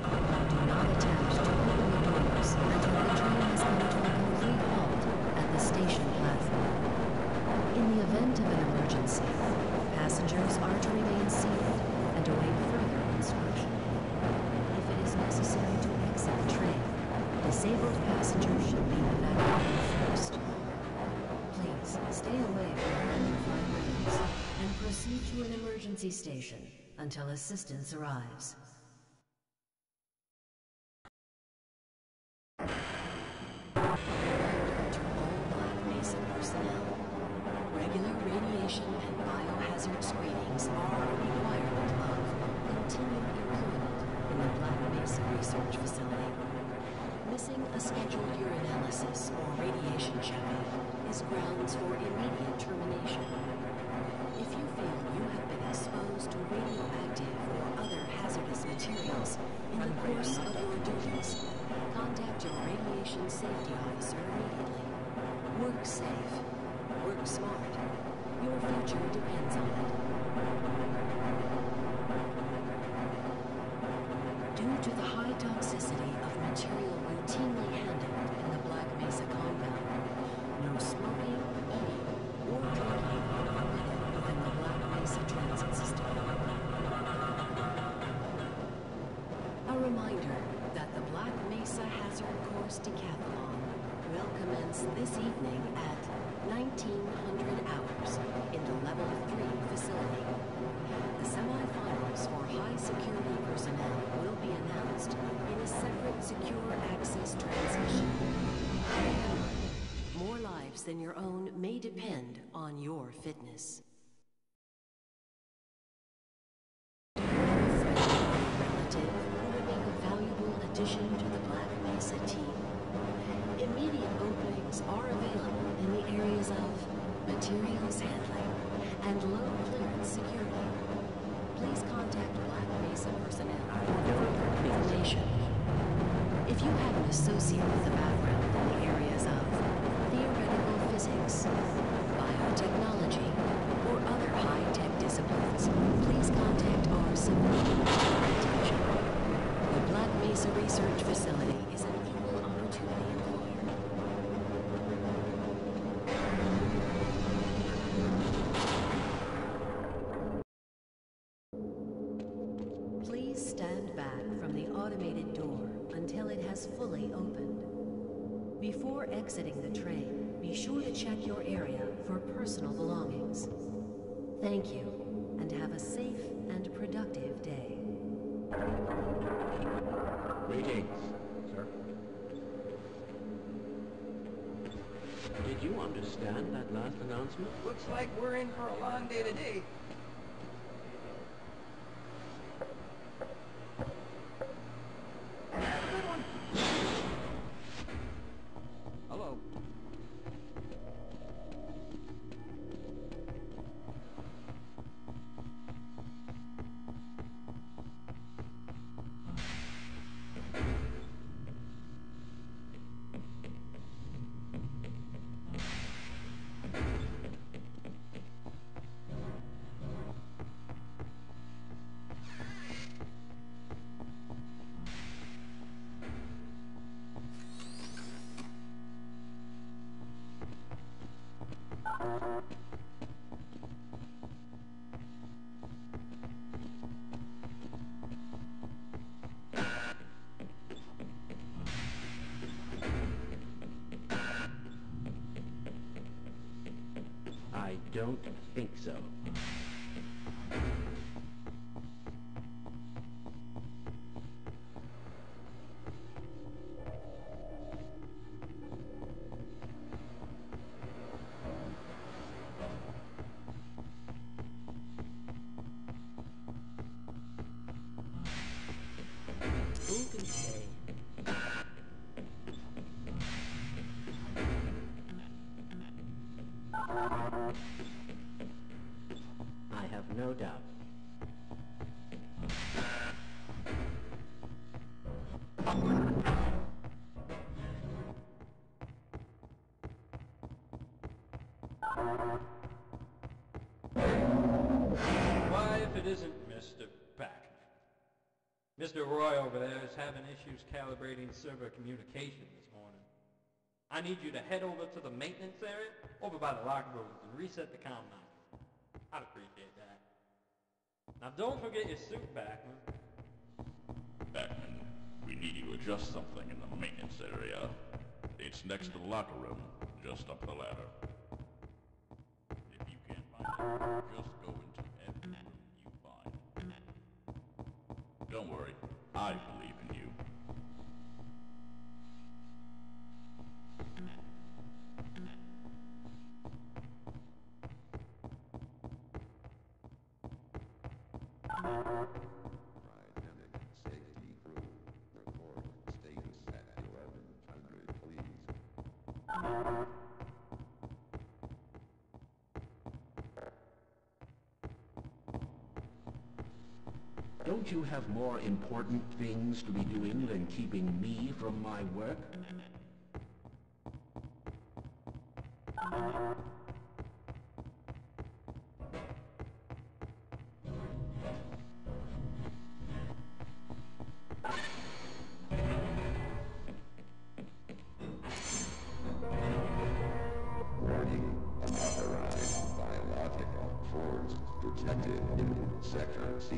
Do not attempt to open the doors until the train has come to a complete halt at the station platform. In the event of an emergency, passengers are to remain seated and await further instruction. If it is necessary to exit the train, disabled passengers should be emergency station until assistance arrives. To all Black Mesa personnel, regular radiation and biohazard screenings are a requirement of continued employment in the Black Mesa Research Facility. Missing a scheduled urinalysis or radiation checkup is grounds for immediate termination. If you feel you have been exposed to radioactive or other hazardous materials in the course of your duties, contact your radiation safety officer immediately. Work safe. Work smart. Your future depends on it. Due to the high toxicity of material routinely handled in the Black Mesa compound, no smoking, eating, or drinking are permitted within the Black Mesa transit system. A reminder that the Black Mesa Hazard Course Decathlon will commence this evening at 1900 hours in the Level 3 facility. The semifinals for high security personnel will be announced in a separate secure access transmission. More lives than your own may depend on your fitness. relative who would make a to the Black Mesa team. Immediate openings are available in the areas of materials handling and low clearance security. Please contact Black Mesa personnel for further information. If you have an associate with a background in the areas of theoretical physics, biotechnology, or other high-tech disciplines, please contact automated door until it has fully opened. Before exiting the train, be sure to check your area for personal belongings. Thank you, and have a safe and productive day. Greetings, sir. Did you understand that last announcement? Looks like we're in for a long day today. I don't think so. Why, if it isn't Mr. Pack? Mr. Roy over there is having issues calibrating server communication this morning. I need you to head over to the maintenance area over by the locker rooms and reset the comm line. I'd appreciate that. Now don't forget your suit, Backman. Backman, we need you to adjust something in the maintenance area. It's next to the locker room, just up the ladder. If you can't find it, just go into every room you find. Don't worry, you have more important things to be doing than keeping me from my work? Detected in Sector C.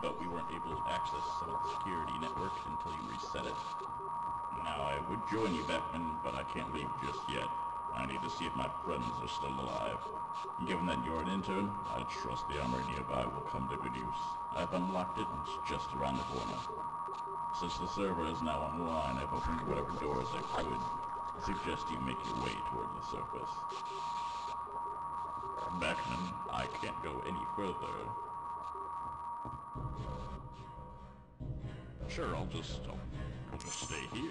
but we weren't able to access some of the security networks until you reset it. Now, I would join you, Backman, but I can't leave just yet. I need to see if my friends are still alive. Given that you're an intern, I trust the armory nearby will come to good use. I've unlocked it and it's just around the corner. Since the server is now online, I've opened whatever doors I could. I suggest you make your way toward the surface. Backman, I can't go any further. Sure, I'll just, I'll, I'll just stay here.